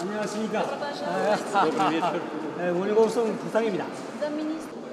안녕하십니 까. 아, 네, 원희성부상입니 다. The 니스터